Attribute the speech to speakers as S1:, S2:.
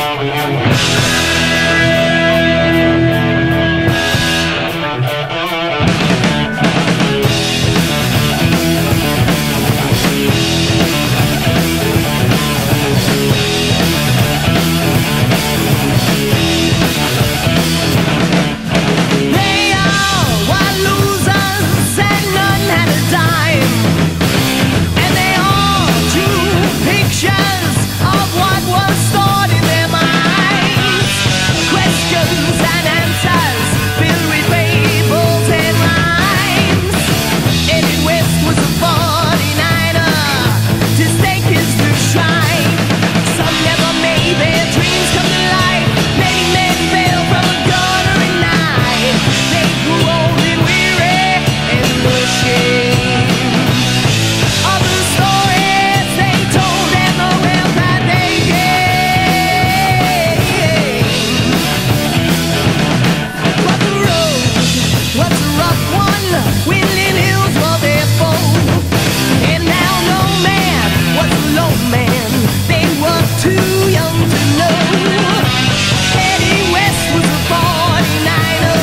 S1: Thank you.
S2: Nine.